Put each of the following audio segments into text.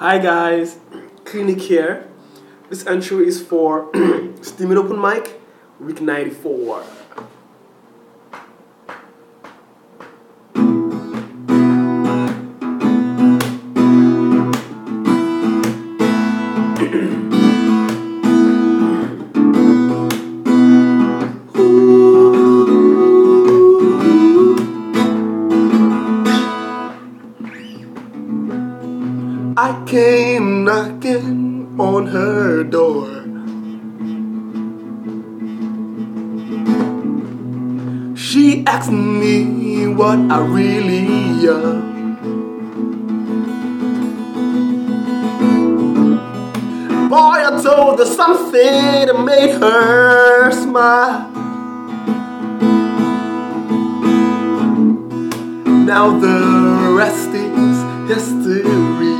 Hi guys, Klynic here. This entry is for Steemit Open Mic, week 94. I came knocking on her door. She asked me what I really am. Boy, I told her something that made her smile. Now the rest is history.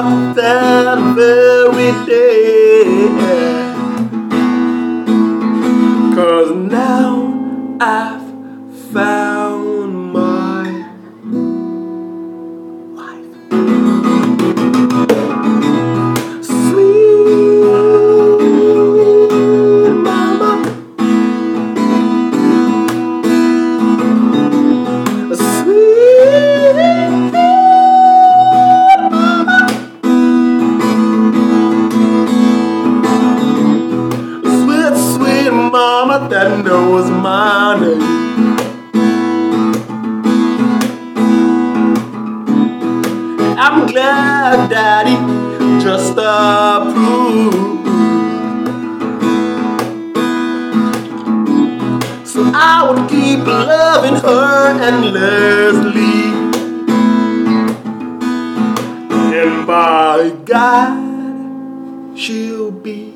I that very day. Cause now I've I'm glad daddy just approved. So I would keep loving her endlessly. And by God, she'll be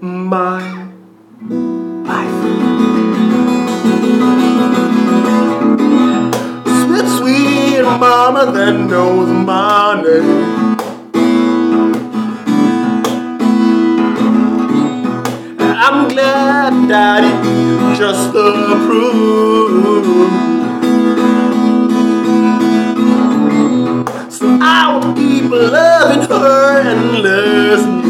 my wife. Mama that knows my name. I'm glad daddy just approved. So I will keep loving her endlessly.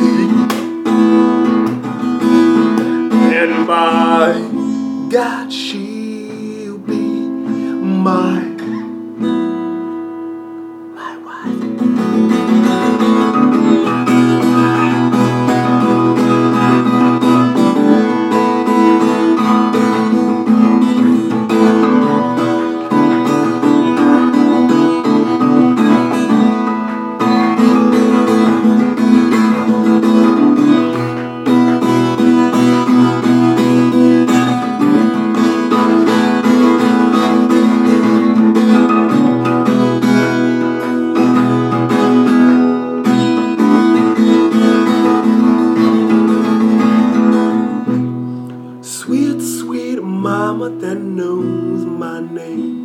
Knows my name.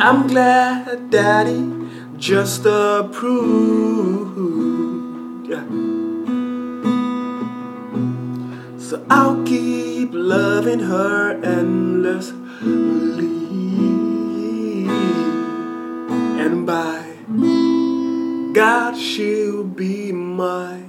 I'm glad daddy just approved. Yeah. So I'll keep loving her endlessly. And by God, she'll be my